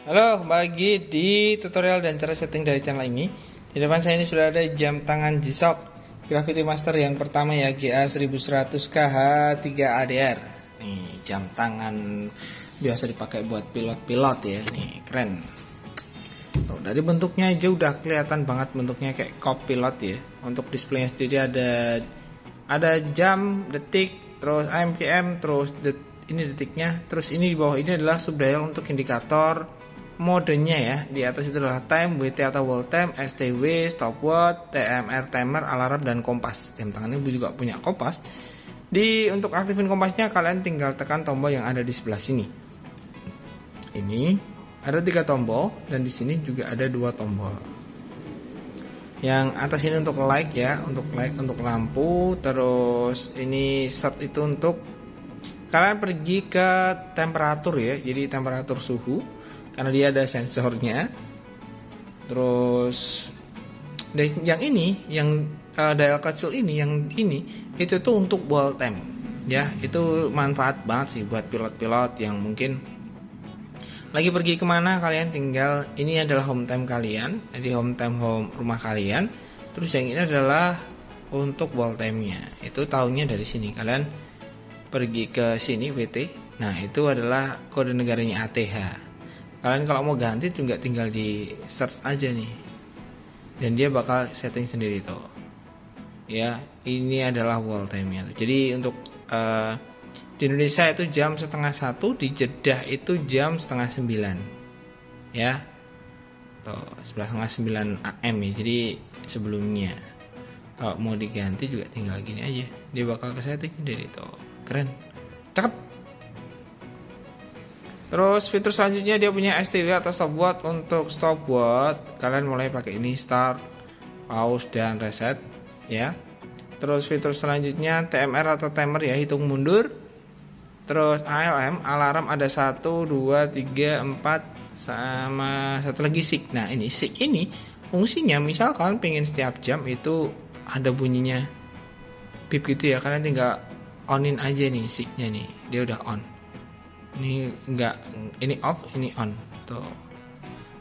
Halo, kembali lagi di tutorial dan cara setting dari channel ini. Di depan saya ini sudah ada jam tangan G-Shock Gravity Master yang pertama ya GA1100KH 3ADR. Nih, jam tangan biasa dipakai buat pilot-pilot ya. Nih, keren. Tuh, dari bentuknya aja udah kelihatan banget bentuknya kayak pilot ya. Untuk displaynya sendiri ada ada jam, detik, terus AMPM, terus det, ini detiknya, terus ini di bawah ini adalah subdial untuk indikator modenya ya di atas itu adalah time, WT atau world time, STW, stopwatch, TMR, timer, alarm dan kompas. Jam tangan ini juga punya kompas. Di untuk aktifin kompasnya kalian tinggal tekan tombol yang ada di sebelah sini. Ini ada tiga tombol dan di sini juga ada dua tombol. Yang atas ini untuk light ya, untuk light untuk lampu, terus ini set itu untuk kalian pergi ke temperatur ya, jadi temperatur suhu karena dia ada sensornya. Terus yang ini yang uh, dial kecil ini yang ini itu tuh untuk wall time ya itu manfaat banget sih buat pilot-pilot yang mungkin lagi pergi ke mana kalian tinggal ini adalah home time kalian jadi home time home rumah kalian. Terus yang ini adalah untuk wall time-nya. Itu tahunya dari sini. Kalian pergi ke sini WT nah itu adalah kode negaranya ATH kalian kalau mau ganti juga tinggal di search aja nih. Dan dia bakal setting sendiri tuh. Ya ini adalah wall time nya jadi untuk uh, di Indonesia itu jam setengah satu di Jeddah itu jam setengah sembilan. Ya. Tuh sebelah setengah sembilan AM ya jadi sebelumnya. Kalau mau diganti juga tinggal gini aja. Dia bakal ke setting sendiri tuh. Keren. Cakep Terus fitur selanjutnya dia punya STW atau stopwatch untuk stopwatch kalian mulai pakai ini start, pause dan reset ya. Terus fitur selanjutnya TMR atau timer ya hitung mundur. Terus ALM alarm ada 1 2 3 4 sama satu lagi SIG. Nah, ini SIG ini fungsinya misal kalian pengen setiap jam itu ada bunyinya pip gitu ya kalian tinggal onin aja nih SIG-nya nih. Dia udah on ini enggak ini off ini on. Tuh.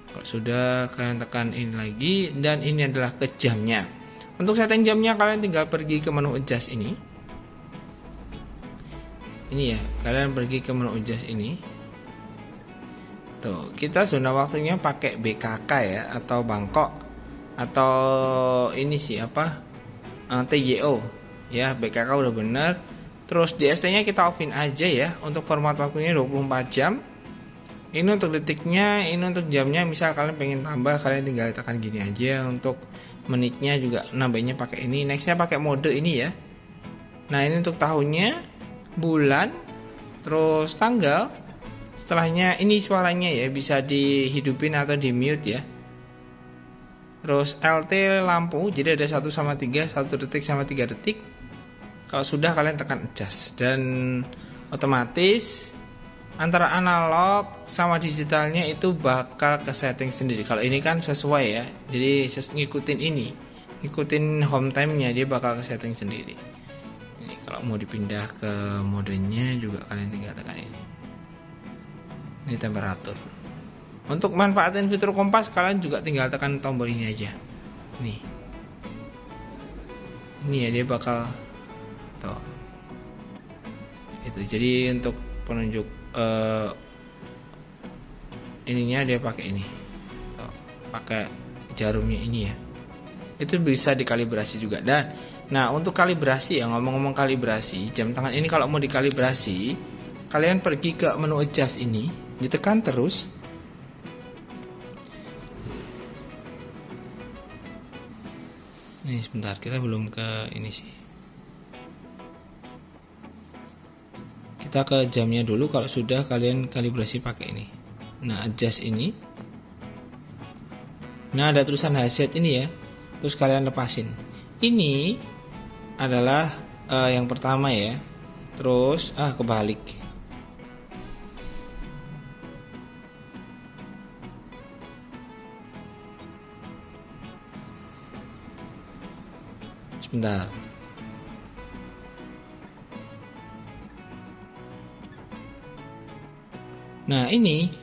Kalau sudah kalian tekan ini lagi dan ini adalah ke jamnya. Untuk setting jamnya kalian tinggal pergi ke menu adjust ini. Ini ya kalian pergi ke menu adjust ini. Tuh kita zona waktunya pakai BKK ya atau Bangkok atau ini sih apa? Eh, TJO ya BKK udah bener Terus di ST-nya kita offin aja ya untuk format waktunya 24 jam. Ini untuk detiknya, ini untuk jamnya. Misal kalian pengen tambah, kalian tinggal tekan gini aja. Untuk menitnya juga nambahnya pakai ini. Nextnya pakai mode ini ya. Nah ini untuk tahunnya, bulan, terus tanggal. Setelahnya ini suaranya ya bisa dihidupin atau di mute ya. Terus LT lampu, jadi ada 1 sama 3, 1 detik sama 3 detik kalau sudah kalian tekan adjust dan otomatis antara analog sama digitalnya itu bakal ke setting sendiri. Kalau ini kan sesuai ya, jadi ngikutin ini, ngikutin home time-nya dia bakal ke setting sendiri. Ini kalau mau dipindah ke modenya juga kalian tinggal tekan ini. Ini temperatur. Untuk manfaatin fitur kompas kalian juga tinggal tekan tombol ini aja. Nih. Ini ya dia bakal tuh itu. Jadi untuk penunjuk uh, ininya dia pakai ini. Tuh, pakai jarumnya ini ya. Itu bisa dikalibrasi juga. Dan nah untuk kalibrasi ya ngomong-ngomong kalibrasi jam tangan ini kalau mau dikalibrasi kalian pergi ke menu adjust ini ditekan terus. Ini sebentar kita belum ke ini sih kita ke jamnya dulu kalau sudah kalian kalibrasi pakai ini. Nah adjust ini. Nah ada tulisan headset ini ya. Terus kalian lepasin. Ini adalah uh, yang pertama ya. Terus ah kebalik. Sebentar Nah ini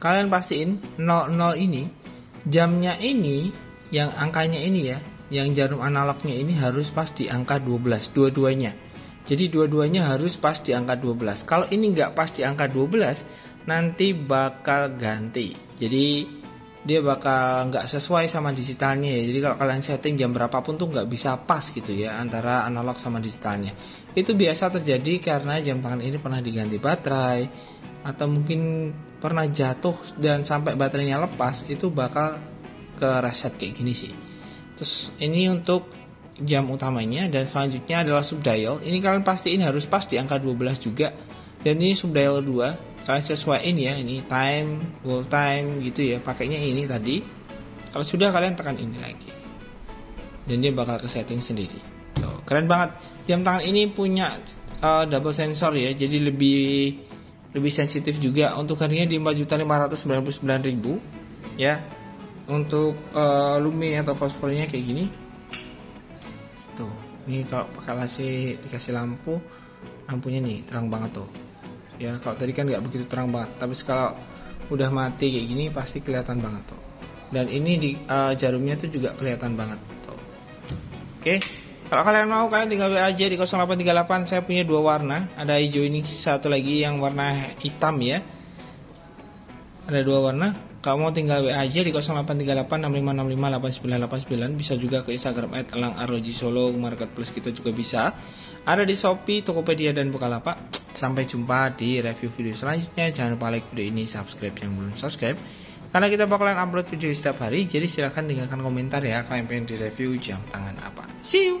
kalian pastiin 00 ini jamnya ini yang angkanya ini ya yang jarum analognya ini harus pas di angka 12 dua-duanya. Jadi dua-duanya harus pas di angka 12 kalau ini nggak pas di angka 12 nanti bakal ganti. Jadi dia bakal nggak sesuai sama digitalnya ya. Jadi kalau kalian setting jam berapapun tuh nggak bisa pas gitu ya antara analog sama digitalnya. Itu biasa terjadi karena jam tangan ini pernah diganti baterai atau mungkin pernah jatuh dan sampai baterainya lepas itu bakal ke reset kayak gini sih. Terus ini untuk jam utamanya dan selanjutnya adalah subdial. Ini kalian pastiin harus pas di angka 12 juga. Dan ini subdial 2 kalian sesuaiin ya ini time wall time gitu ya pakainya ini tadi. Kalau sudah kalian tekan ini lagi. Dan dia bakal ke setting sendiri. Tuh, keren banget. Jam tangan ini punya uh, double sensor ya jadi lebih lebih sensitif juga. Untuk harganya di 4.599.000 ya. Untuk uh, lume atau fosfornya kayak gini. Tuh ini kalau kasih dikasih lampu lampunya nih terang banget tuh ya kalau tadi kan nggak begitu terang banget tapi kalau udah mati kayak gini pasti kelihatan banget tuh. Dan ini di uh, jarumnya tuh juga kelihatan banget tuh. Oke kalau kalian mau kalian tinggal WA aja di 0838 saya punya dua warna. Ada hijau ini satu lagi yang warna hitam ya. Ada dua warna. Kalau mau tinggal WA aja di 083865658989 bisa juga ke Instagram @elangaroji_solo marketplace kita juga bisa. Ada di Shopee, Tokopedia dan Bukalapak. Sampai jumpa di review video selanjutnya. Jangan lupa like video ini, subscribe yang belum subscribe. Karena kita bakalan upload video setiap hari, jadi silahkan tinggalkan komentar ya kalian pengen di review jam tangan apa. See you.